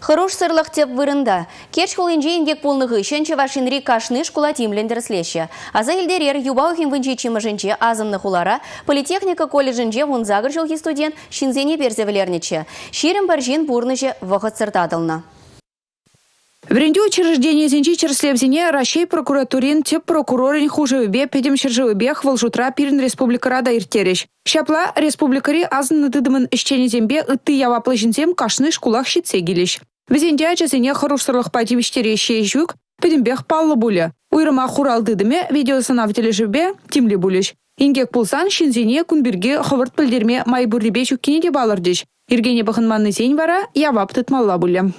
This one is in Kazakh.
Хорош сырлық теп вырында. Кеч холынже ингек полнығы үшін чевашинри кашны шкула тимлендерслеші. Аза елдерер юбау вынчи чимажынче азымны хулара политехника колледжінже вунзагыр жылги студент шинзене берзевілернече. Ширим баржин бурныже вғыт. Вренде учреждение зенчи черслевзине Рашей прокуратурин теп прокурорин хужевебе педем чержевебе хвалжутра пирин республика рада иртереш. Шапла республикари азын тыдымын ищене зембе ытты яваплы жинзем кашны шкулах щитсе келеш. Везенде ачасене хорошсырлық падивиштере жүк, педембех паллы буле. Уйрыма хурал тыдыме видеосанавтеле жібе тимли булеш. Ингек пулсан шинзене күнберге хывырт пілдерме майбурлебе чуккене де балырдеш. Иргене бұхынманны зень вара явап тытмалла буле.